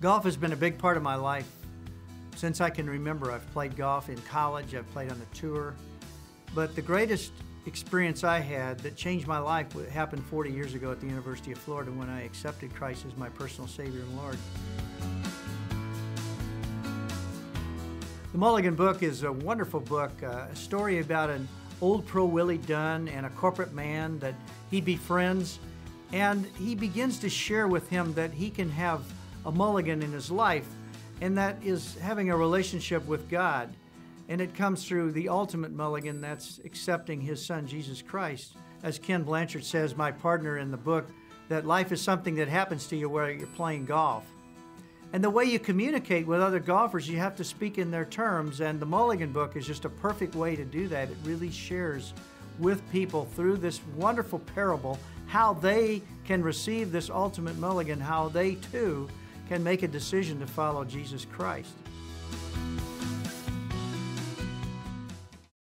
Golf has been a big part of my life. Since I can remember, I've played golf in college, I've played on the tour. But the greatest experience I had that changed my life happened 40 years ago at the University of Florida when I accepted Christ as my personal Savior and Lord. The Mulligan book is a wonderful book, uh, a story about an old pro Willie Dunn and a corporate man that he befriends. And he begins to share with him that he can have a mulligan in his life, and that is having a relationship with God. And it comes through the ultimate mulligan that's accepting his son, Jesus Christ. As Ken Blanchard says, my partner in the book, that life is something that happens to you while you're playing golf. And the way you communicate with other golfers, you have to speak in their terms. And the Mulligan book is just a perfect way to do that. It really shares with people through this wonderful parable how they can receive this ultimate mulligan, how they too can make a decision to follow Jesus Christ.